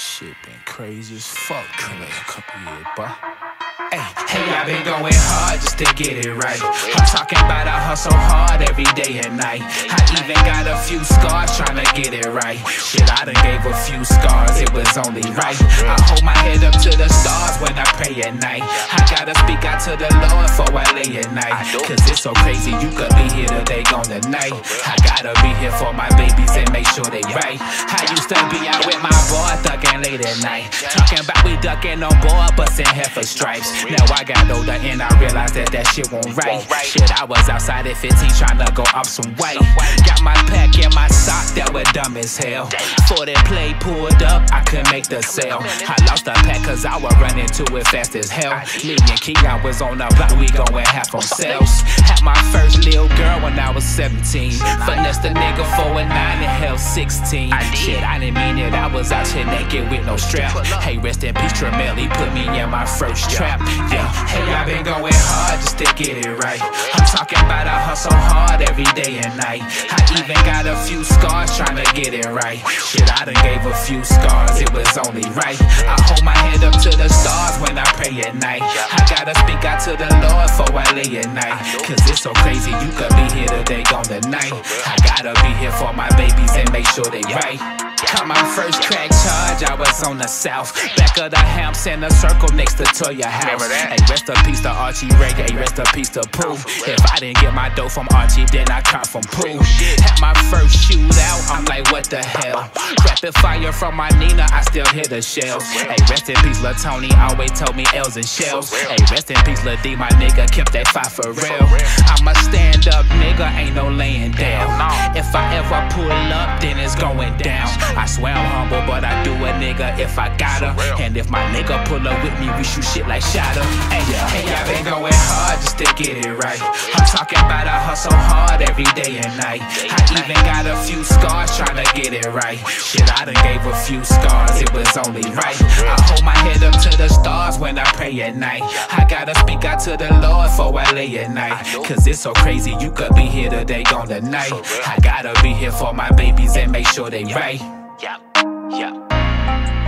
Shit been crazy as fuck the last couple years, boy. I've been going hard just to get it right. I'm talking about I hustle hard every day and night. I even got a few scars trying to get it right. Shit, I done gave a few scars, it was only right. I hold my head up to the stars when I pray at night. I gotta speak out to the Lord before I lay at night. Cause it's so crazy, you could be here today, gone tonight. I gotta be here for my babies and make sure they right. I used to be out with my boy, thugging late at night. Talking about we ducking on board, busting head for stripes. Now I got older and I realized that that shit won't right. Shit, I was outside at 15 trying to go up some weight. Got my pack and my sock that were dumb as hell. For that play pulled up, I couldn't make the sale. I lost the pack cause I was running to it fast as hell. Me and I was on the block, we going half on sales. Had my first little girl when I was 17. Finessed the nigga for a 9 and hell 16. Shit, I didn't mean it, I was out here naked with no strap. Hey, rest in peace, Tremelli put me in my first trap. Yeah, hey, I've been going hard just to get it right. I'm talking about I hustle hard every day and night. I even got a few scars trying to get it right. Shit, I done gave a few scars, it was only right. I hold my head up to the stars when I pray at night. I gotta speak out to the Lord before I lay at night. Cause it's so crazy, you could be here today, gone tonight. I gotta be here for my babies and make sure they right. Caught my first crack charge, I was on the south. Back of the hamps in a circle next to Toya House. Hey, rest in peace to Archie Reggae, rest in peace to Pooh. If I didn't get my dough from Archie, then I come from Pooh. Had my first shootout, I'm like, what the hell? Rapid fire from my Nina, I still hear the shells. Hey, rest in peace, Lil Tony, always told me L's and shells. Hey, rest in peace, Lil D, my nigga, kept that five for real. I'm a stand up nigga, ain't no laying down. I pull up, then it's going down. I swear I'm humble, but I do a nigga if I gotta. And if my nigga pull up with me, we shoot shit like shadow. Hey, hey, I've been going hard just to get it right. I'm talking about I hustle hard every day and night. I even got a few scars trying to get it right. Shit, I done gave a few scars, it was only right. I hold my head up to pray at night. I gotta speak out to the Lord before I lay at night. Cause it's so crazy, you could be here today, gone tonight. I gotta be here for my babies and make sure they right. Yeah, yeah.